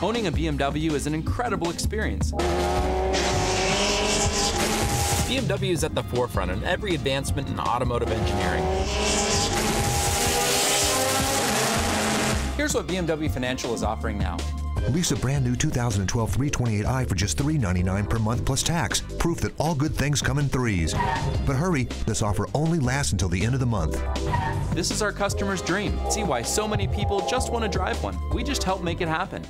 Owning a BMW is an incredible experience. BMW is at the forefront in every advancement in automotive engineering. Here's what BMW Financial is offering now. Lease a brand new 2012 328i for just $399 per month plus tax. Proof that all good things come in threes. But hurry, this offer only lasts until the end of the month. This is our customer's dream. See why so many people just want to drive one. We just help make it happen.